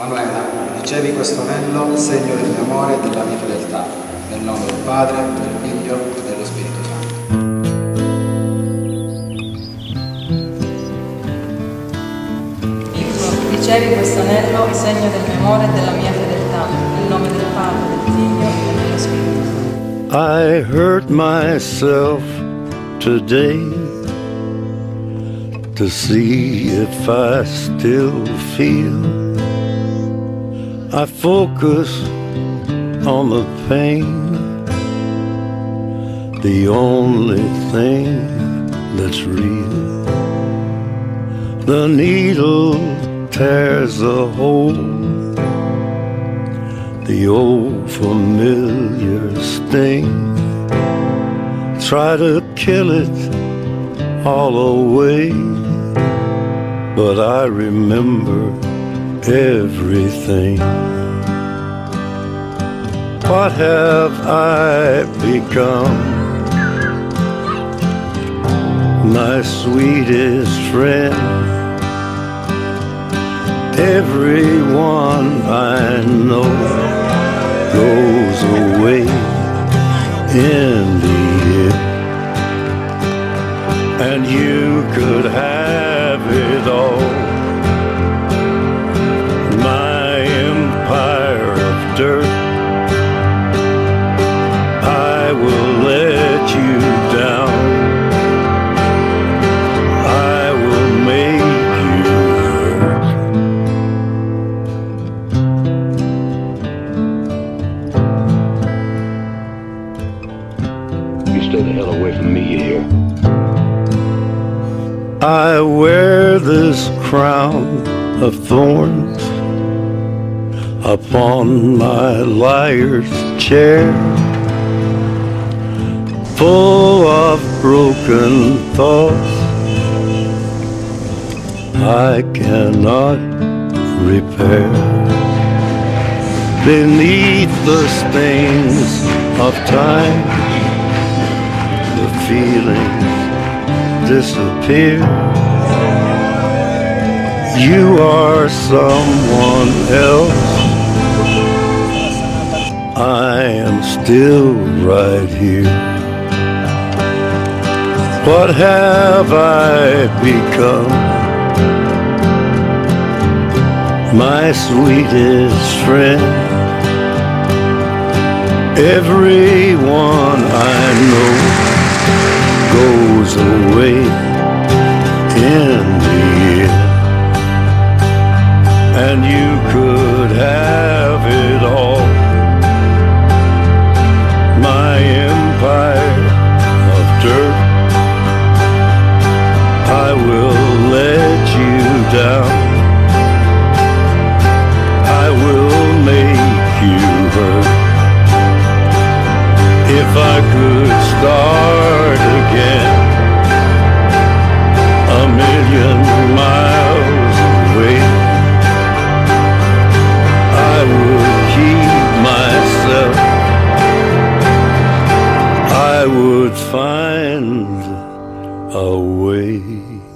Manuela, ricevi questo anello, segno del mio amore e della mia fedeltà, nel nome del Padre, del Figlio e dello Spirito Santo. Ricevi questo anello, segno del mio amore e della mia fedeltà, nel nome del Padre, del Figlio e dello Spirito Santo. I hurt myself today to see if I still feel. I focus on the pain, the only thing that's real. The needle tears a hole, the old familiar sting. Try to kill it all away, but I remember everything. What have I become? My sweetest friend. Everyone I know goes away in the end. And you could have it all. Dirt. I will let you down. I will make you hurt. You stay the hell away from me, you hear? I wear this crown of thorns upon my liar's chair, full of broken thoughts I cannot repair. Beneath the stains of time, the feelings disappear. You are someone else. I am still right here. What have I become? My sweetest friend. Everyone I know goes away will let you down. I will make you hurt. If I could start again, a million miles away, I would keep myself. I would find a way.